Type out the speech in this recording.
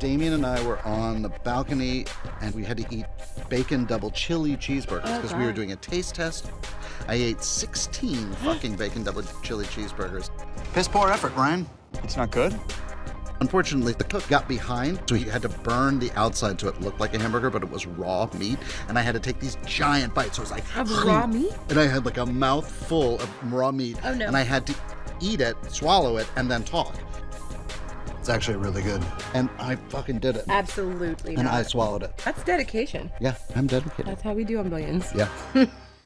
Damian and I were on the balcony and we had to eat bacon double chili cheeseburgers Oh, because we were doing a taste test. I ate 16 fucking bacon double chili cheeseburgers. Piss poor effort, Ryan. It's not good? Unfortunately, the cook got behind, so he had to burn the outside so it looked like a hamburger, but it was raw meat. And I had to take these giant bites. So it was like Of raw meat? And I had like a mouth full of raw meat. Oh, no. And I had to eat it, swallow it, and then talk. It's actually really good. And I fucking did it. Absolutely And not. I swallowed it. That's dedication. Yeah, I'm dedicated. That's how we do on billions. Yeah.